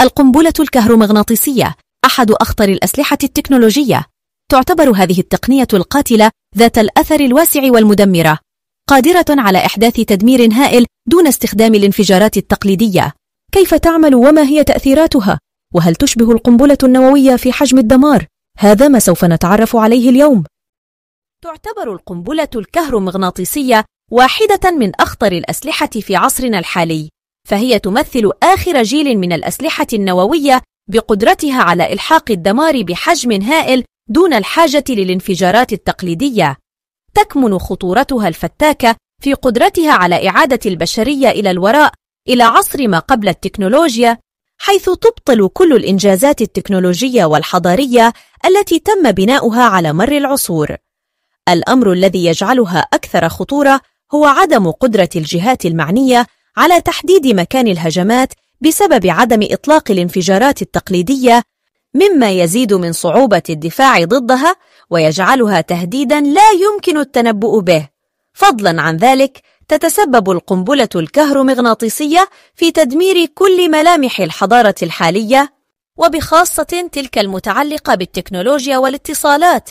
القنبلة الكهرومغناطيسية أحد أخطر الأسلحة التكنولوجية تعتبر هذه التقنية القاتلة ذات الأثر الواسع والمدمرة قادرة على إحداث تدمير هائل دون استخدام الانفجارات التقليدية كيف تعمل وما هي تأثيراتها؟ وهل تشبه القنبلة النووية في حجم الدمار؟ هذا ما سوف نتعرف عليه اليوم تعتبر القنبلة الكهرومغناطيسية واحدة من أخطر الأسلحة في عصرنا الحالي فهي تمثل آخر جيل من الأسلحة النووية بقدرتها على إلحاق الدمار بحجم هائل دون الحاجة للانفجارات التقليدية. تكمن خطورتها الفتاكة في قدرتها على إعادة البشرية إلى الوراء إلى عصر ما قبل التكنولوجيا حيث تبطل كل الإنجازات التكنولوجية والحضارية التي تم بناؤها على مر العصور. الأمر الذي يجعلها أكثر خطورة هو عدم قدرة الجهات المعنية على تحديد مكان الهجمات بسبب عدم إطلاق الانفجارات التقليدية مما يزيد من صعوبة الدفاع ضدها ويجعلها تهديدا لا يمكن التنبؤ به. فضلا عن ذلك تتسبب القنبلة الكهرومغناطيسية في تدمير كل ملامح الحضارة الحالية وبخاصة تلك المتعلقة بالتكنولوجيا والاتصالات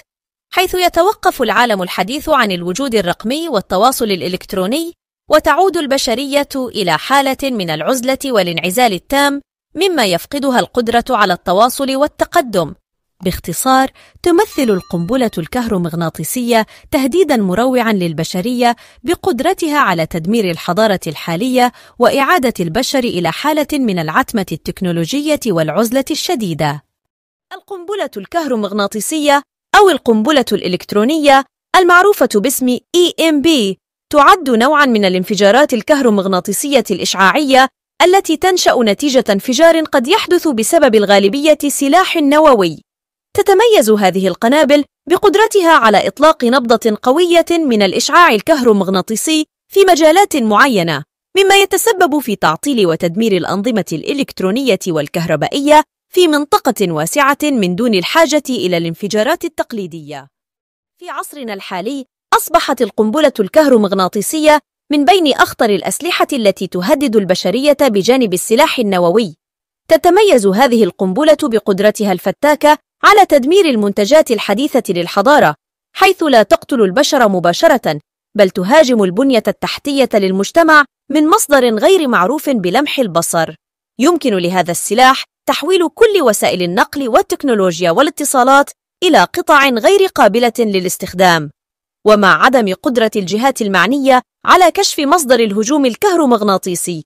حيث يتوقف العالم الحديث عن الوجود الرقمي والتواصل الإلكتروني وتعود البشرية إلى حالة من العزلة والانعزال التام مما يفقدها القدرة على التواصل والتقدم. باختصار تمثل القنبلة الكهرومغناطيسية تهديدا مروعا للبشرية بقدرتها على تدمير الحضارة الحالية وإعادة البشر إلى حالة من العتمة التكنولوجية والعزلة الشديدة. القنبلة الكهرومغناطيسية أو القنبلة الإلكترونية المعروفة باسم EMB تعد نوعا من الانفجارات الكهرومغناطيسية الإشعاعية التي تنشأ نتيجة انفجار قد يحدث بسبب الغالبية سلاح نووي. تتميز هذه القنابل بقدرتها على إطلاق نبضة قوية من الإشعاع الكهرومغناطيسي في مجالات معينة، مما يتسبب في تعطيل وتدمير الأنظمة الإلكترونية والكهربائية في منطقة واسعة من دون الحاجة إلى الانفجارات التقليدية. في عصرنا الحالي، أصبحت القنبلة الكهرومغناطيسية من بين أخطر الأسلحة التي تهدد البشرية بجانب السلاح النووي. تتميز هذه القنبلة بقدرتها الفتاكة على تدمير المنتجات الحديثة للحضارة، حيث لا تقتل البشر مباشرة، بل تهاجم البنية التحتية للمجتمع من مصدر غير معروف بلمح البصر. يمكن لهذا السلاح تحويل كل وسائل النقل والتكنولوجيا والاتصالات إلى قطع غير قابلة للاستخدام. ومع عدم قدرة الجهات المعنية على كشف مصدر الهجوم الكهرومغناطيسي.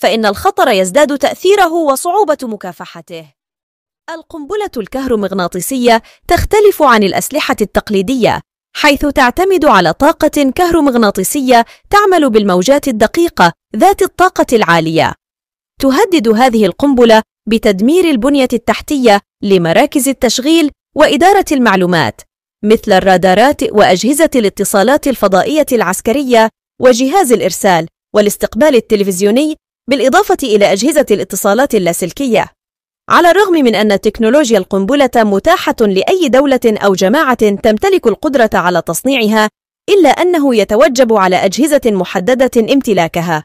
فإن الخطر يزداد تأثيره وصعوبة مكافحته. القنبلة الكهرومغناطيسية تختلف عن الأسلحة التقليدية حيث تعتمد على طاقة كهرومغناطيسية تعمل بالموجات الدقيقة ذات الطاقة العالية. تهدد هذه القنبلة بتدمير البنية التحتية لمراكز التشغيل وإدارة المعلومات. مثل الرادارات وأجهزة الاتصالات الفضائية العسكرية وجهاز الإرسال والاستقبال التلفزيوني بالإضافة إلى أجهزة الاتصالات اللاسلكية. على الرغم من أن تكنولوجيا القنبلة متاحة لأي دولة أو جماعة تمتلك القدرة على تصنيعها، إلا أنه يتوجب على أجهزة محددة امتلاكها.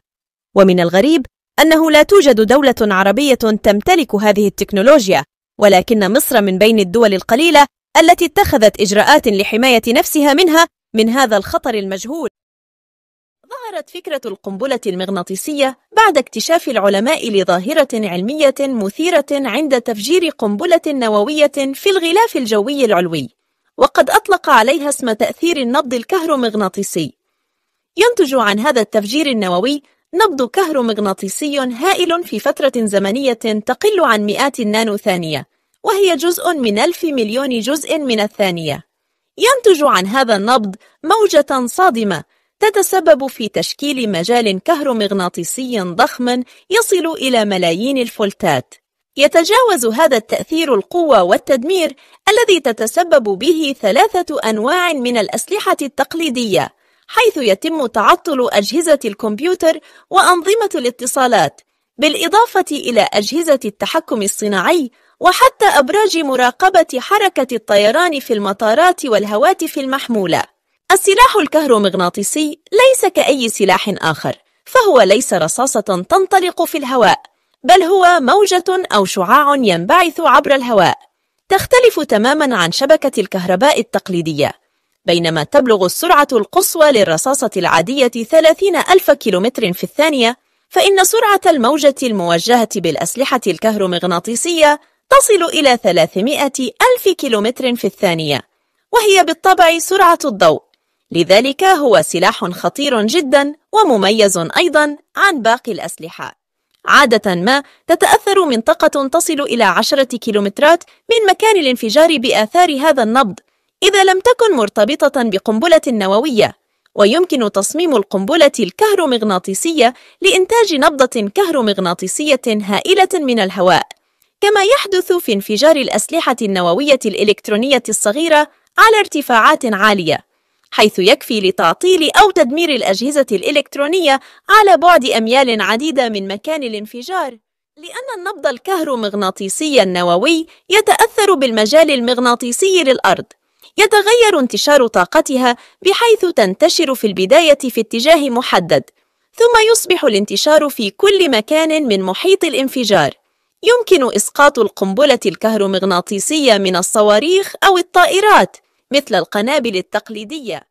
ومن الغريب أنه لا توجد دولة عربية تمتلك هذه التكنولوجيا، ولكن مصر من بين الدول القليلة التي اتخذت إجراءات لحماية نفسها منها من هذا الخطر المجهول. ظهرت فكرة القنبلة المغناطيسية بعد اكتشاف العلماء لظاهرة علمية مثيرة عند تفجير قنبلة نووية في الغلاف الجوي العلوي، وقد أطلق عليها اسم تأثير النبض الكهرومغناطيسي. ينتج عن هذا التفجير النووي نبض كهرومغناطيسي هائل في فترة زمنية تقل عن مئات النانو ثانية، وهي جزء من ألف مليون جزء من الثانية. ينتج عن هذا النبض موجة صادمة تتسبب في تشكيل مجال كهرومغناطيسي ضخم يصل إلى ملايين الفولتات. يتجاوز هذا التأثير القوة والتدمير الذي تتسبب به ثلاثة أنواع من الأسلحة التقليدية، حيث يتم تعطل أجهزة الكمبيوتر وأنظمة الاتصالات، بالإضافة إلى أجهزة التحكم الصناعي وحتى أبراج مراقبة حركة الطيران في المطارات والهواتف المحمولة. السلاح الكهرومغناطيسي ليس كأي سلاح آخر، فهو ليس رصاصة تنطلق في الهواء، بل هو موجة أو شعاع ينبعث عبر الهواء تختلف تماما عن شبكة الكهرباء التقليدية بينما تبلغ السرعة القصوى للرصاصة العادية 30 ألف كيلومتر في الثانية فإن سرعة الموجة الموجهة بالأسلحة الكهرومغناطيسية تصل إلى 300 ألف كيلومتر في الثانية وهي بالطبع سرعة الضوء. لذلك هو سلاح خطير جدا ومميز أيضا عن باقي الأسلحة. عادة ما تتأثر منطقة تصل إلى عشرة كيلومترات من مكان الانفجار بآثار هذا النبض إذا لم تكن مرتبطة بقنبلة نووية. ويمكن تصميم القنبلة الكهرومغناطيسية لإنتاج نبضة كهرومغناطيسية هائلة من الهواء. كما يحدث في انفجار الأسلحة النووية الإلكترونية الصغيرة على ارتفاعات عالية حيث يكفي لتعطيل أو تدمير الأجهزة الإلكترونية على بعد أميال عديدة من مكان الانفجار. لأن النبض الكهرومغناطيسي النووي يتأثر بالمجال المغناطيسي للأرض يتغير انتشار طاقتها بحيث تنتشر في البداية في اتجاه محدد ثم يصبح الانتشار في كل مكان من محيط الانفجار. يمكن إسقاط القنبلة الكهرومغناطيسية من الصواريخ أو الطائرات مثل القنابل التقليدية.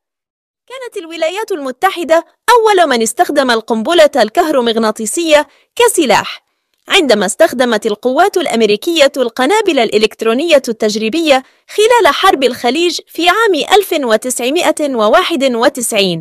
كانت الولايات المتحدة أول من استخدم القنبلة الكهرومغناطيسية كسلاح عندما استخدمت القوات الأمريكية القنابل الإلكترونية التجريبية خلال حرب الخليج في عام 1991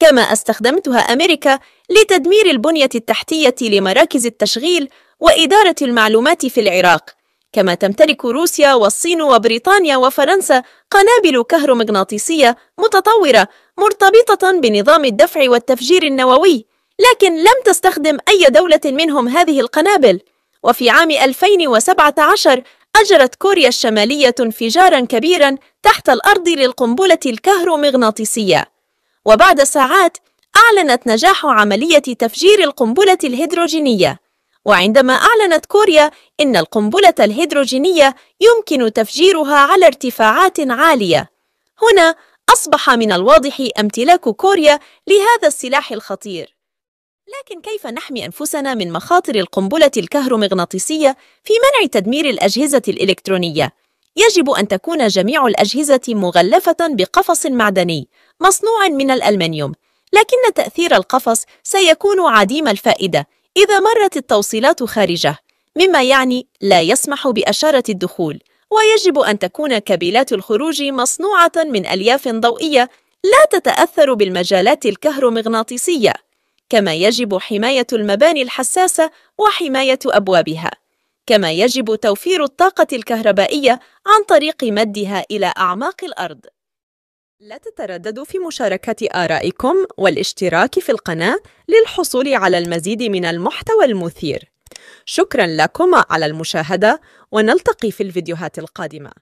كما استخدمتها أمريكا لتدمير البنية التحتية لمراكز التشغيل وإدارة المعلومات في العراق كما تمتلك روسيا والصين وبريطانيا وفرنسا قنابل كهرومغناطيسية متطورة مرتبطة بنظام الدفع والتفجير النووي. لكن لم تستخدم أي دولة منهم هذه القنابل. وفي عام 2017 أجرت كوريا الشمالية انفجارا كبيرا تحت الأرض للقنبلة الكهرومغناطيسية. وبعد ساعات أعلنت نجاح عملية تفجير القنبلة الهيدروجينية. وعندما أعلنت كوريا إن القنبلة الهيدروجينية يمكن تفجيرها على ارتفاعات عالية. هنا أصبح من الواضح امتلاك كوريا لهذا السلاح الخطير. لكن كيف نحمي أنفسنا من مخاطر القنبلة الكهرومغناطيسية في منع تدمير الأجهزة الإلكترونية؟ يجب أن تكون جميع الأجهزة مغلفة بقفص معدني مصنوع من الألمنيوم لكن تأثير القفص سيكون عديم الفائدة إذا مرت التوصيلات خارجة مما يعني لا يسمح بأشارة الدخول ويجب أن تكون كابلات الخروج مصنوعة من ألياف ضوئية لا تتأثر بالمجالات الكهرومغناطيسية كما يجب حماية المباني الحساسة وحماية أبوابها. كما يجب توفير الطاقة الكهربائية عن طريق مدها إلى أعماق الأرض. لا تترددوا في مشاركة آرائكم والاشتراك في القناة للحصول على المزيد من المحتوى المثير. شكرا لكم على المشاهدة ونلتقي في الفيديوهات القادمة.